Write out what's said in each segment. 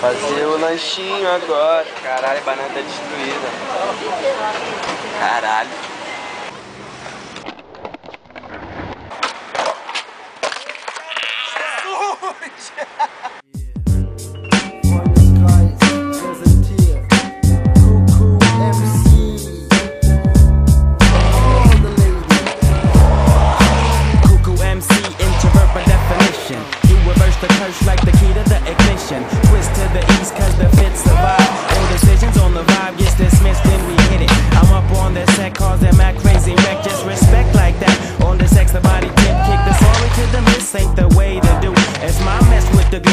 Fazer o lanchinho agora. Caralho, banana tá destruída. Caralho.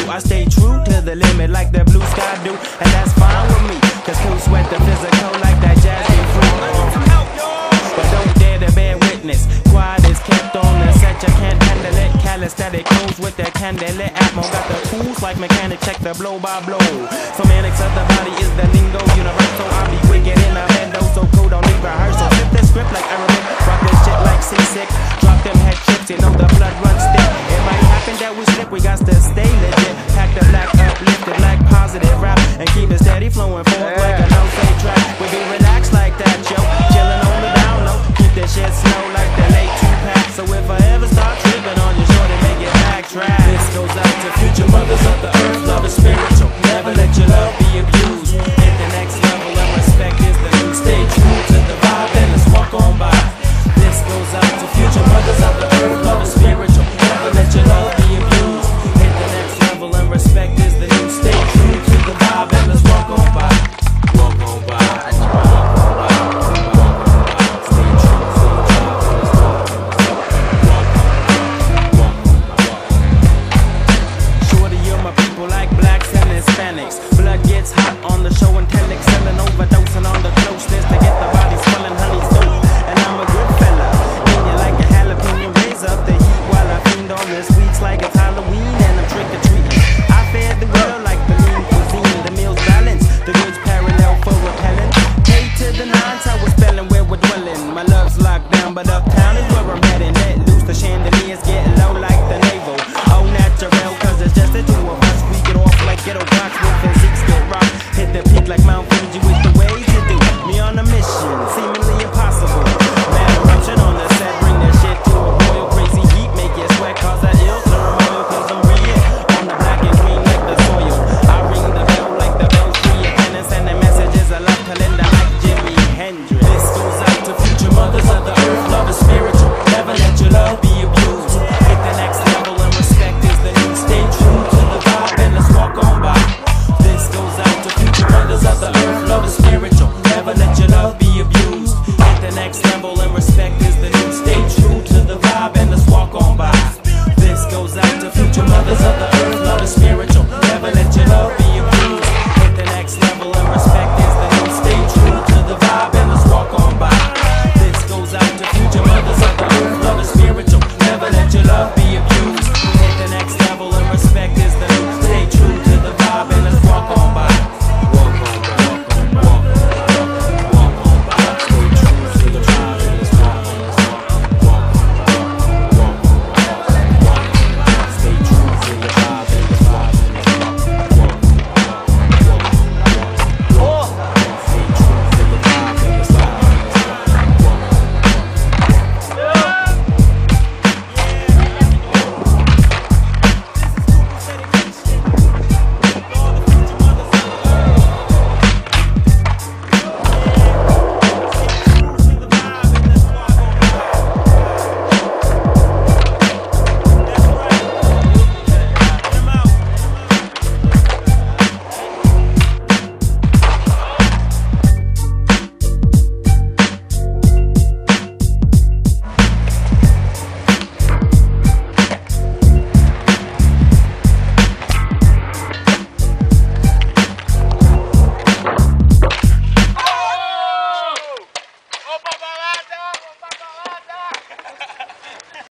I stay true to the limit like the blue sky do. And that's fine with me. Cause who sweat the physical like that jazz be free. But don't dare to bear witness. Quiet is kept on the set, you can't handle it. Calisthenic moves with that candlelit atmo. Got the tools like mechanic, check the blow by blow. Semantics of the body is the lingo universal. I be wicked in a bando, so cool, don't need rehearsal. Flip the script like Arabic, rock this shit like C6. Drop them head the telex, selling overdosing on the closeness to get the body swelling, honey's dope. And I'm a good fella. And you like a jalapeno, raise up the heat while I fiend on this week's like it's Halloween and I'm trick or treating. I fed the world like the lean cuisine, the meals balanced, the goods parallel for repelling. K to the nines, how we're mothers of the earth, love the spirit.